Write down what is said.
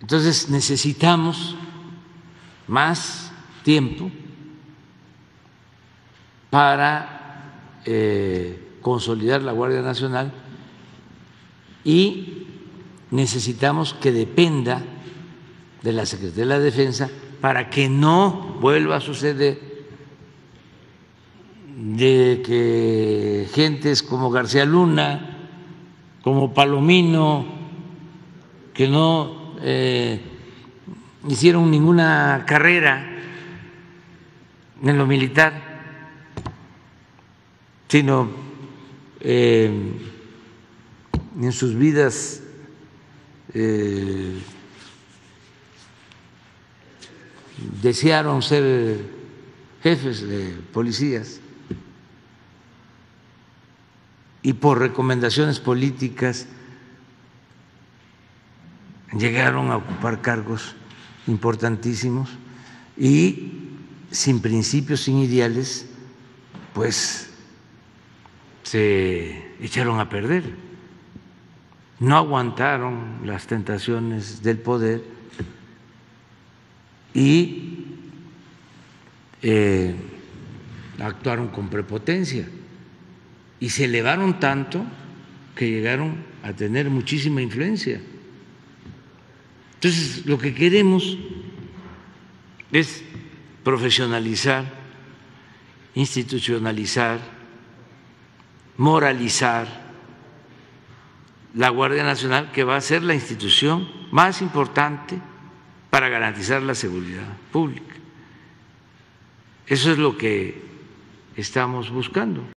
Entonces necesitamos más tiempo para eh, consolidar la Guardia Nacional y necesitamos que dependa de la Secretaría de la Defensa para que no vuelva a suceder de que gentes como García Luna, como Palomino, que no eh, hicieron ninguna carrera en lo militar, sino eh, en sus vidas eh, desearon ser jefes de policías y por recomendaciones políticas llegaron a ocupar cargos importantísimos y sin principios, sin ideales, pues se echaron a perder, no aguantaron las tentaciones del poder y eh, actuaron con prepotencia y se elevaron tanto que llegaron a tener muchísima influencia. Entonces, lo que queremos es profesionalizar, institucionalizar, moralizar la Guardia Nacional, que va a ser la institución más importante para garantizar la seguridad pública. Eso es lo que estamos buscando.